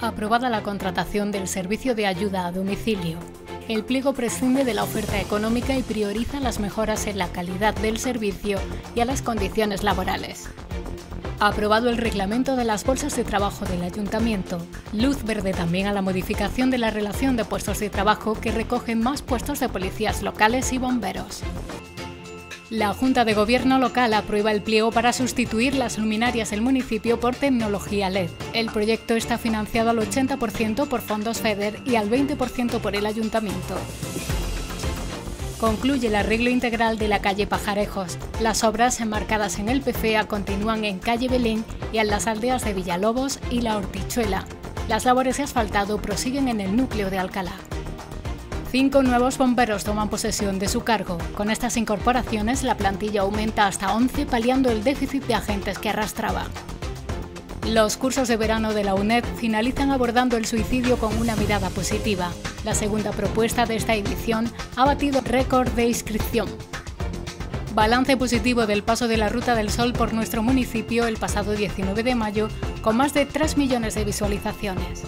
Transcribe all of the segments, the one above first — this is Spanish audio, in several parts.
Aprobada la contratación del servicio de ayuda a domicilio. El pliego prescinde de la oferta económica y prioriza las mejoras en la calidad del servicio y a las condiciones laborales. Aprobado el reglamento de las bolsas de trabajo del ayuntamiento. Luz verde también a la modificación de la relación de puestos de trabajo que recogen más puestos de policías locales y bomberos. La Junta de Gobierno local aprueba el pliego para sustituir las luminarias del municipio por tecnología LED. El proyecto está financiado al 80% por fondos FEDER y al 20% por el ayuntamiento. Concluye el arreglo integral de la calle Pajarejos. Las obras enmarcadas en el PFEA continúan en calle Belén y en las aldeas de Villalobos y La Hortichuela. Las labores de asfaltado prosiguen en el núcleo de Alcalá. Cinco nuevos bomberos toman posesión de su cargo. Con estas incorporaciones, la plantilla aumenta hasta 11, paliando el déficit de agentes que arrastraba. Los cursos de verano de la UNED finalizan abordando el suicidio con una mirada positiva. La segunda propuesta de esta edición ha batido récord de inscripción. Balance positivo del paso de la Ruta del Sol por nuestro municipio el pasado 19 de mayo, con más de 3 millones de visualizaciones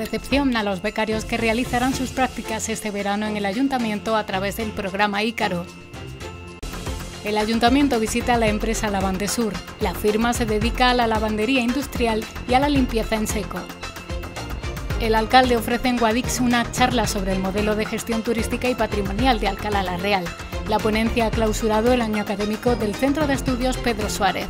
recepción a los becarios que realizarán sus prácticas este verano en el ayuntamiento a través del programa Ícaro. El ayuntamiento visita la empresa Lavandesur. La firma se dedica a la lavandería industrial y a la limpieza en seco. El alcalde ofrece en Guadix una charla sobre el modelo de gestión turística y patrimonial de Alcalá la Real. La ponencia ha clausurado el año académico del Centro de Estudios Pedro Suárez.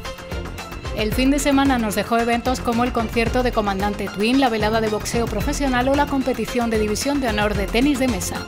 El fin de semana nos dejó eventos como el concierto de Comandante Twin, la velada de boxeo profesional o la competición de división de honor de tenis de mesa.